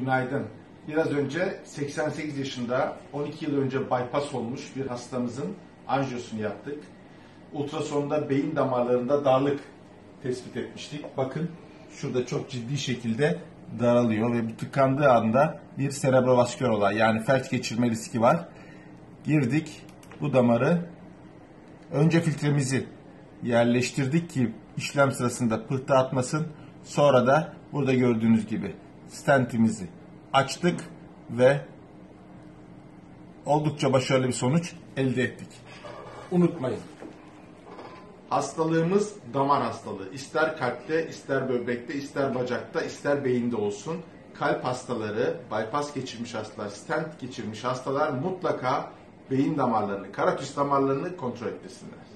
Günaydın. Biraz önce 88 yaşında 12 yıl önce bypass olmuş bir hastamızın anjiyosunu yaptık. Ultrasonda beyin damarlarında darlık tespit etmiştik. Bakın şurada çok ciddi şekilde daralıyor ve bu tıkandığı anda bir serebrovasküler olay yani felç geçirme riski var. Girdik bu damarı önce filtremizi yerleştirdik ki işlem sırasında pıhtı atmasın. Sonra da burada gördüğünüz gibi stentimizi açtık ve oldukça başarılı bir sonuç elde ettik. Unutmayın. Hastalığımız damar hastalığı. İster kalpte, ister böbrekte, ister bacakta, ister beyinde olsun. Kalp hastaları, bypass geçirmiş hastalar, stent geçirmiş hastalar mutlaka beyin damarlarını, karatüs damarlarını kontrol etmesinler.